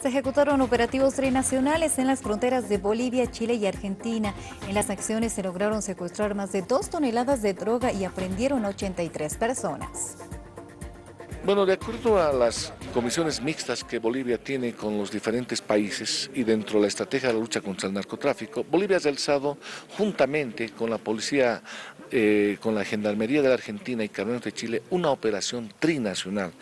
Se ejecutaron operativos trinacionales en las fronteras de Bolivia, Chile y Argentina. En las acciones se lograron secuestrar más de dos toneladas de droga y aprendieron 83 personas. Bueno, de acuerdo a las comisiones mixtas que Bolivia tiene con los diferentes países y dentro de la estrategia de la lucha contra el narcotráfico, Bolivia ha realizado juntamente con la policía, eh, con la Gendarmería de la Argentina y Carabineros de Chile una operación trinacional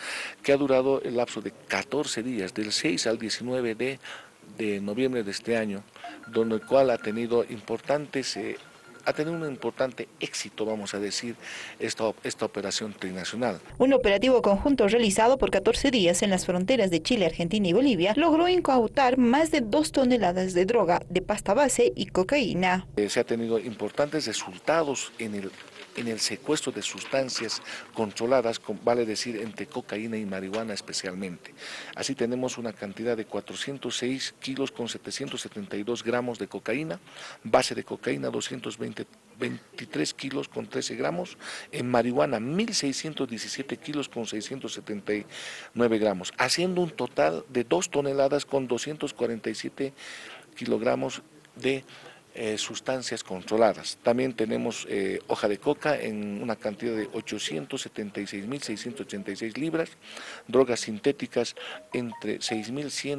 que ha durado el lapso de 14 días, del 6 al 19 de, de noviembre de este año, donde el cual ha tenido importantes eh, ha tenido un importante éxito, vamos a decir, esta, esta operación trinacional. Un operativo conjunto realizado por 14 días en las fronteras de Chile, Argentina y Bolivia logró incautar más de dos toneladas de droga, de pasta base y cocaína. Eh, se ha tenido importantes resultados en el en el secuestro de sustancias controladas, vale decir entre cocaína y marihuana especialmente. Así tenemos una cantidad de 406 kilos con 772 gramos de cocaína, base de cocaína 223 kilos con 13 gramos, en marihuana 1.617 kilos con 679 gramos, haciendo un total de 2 toneladas con 247 kilogramos de eh, sustancias controladas. También tenemos eh, hoja de coca en una cantidad de 876.686 libras, drogas sintéticas entre 6.100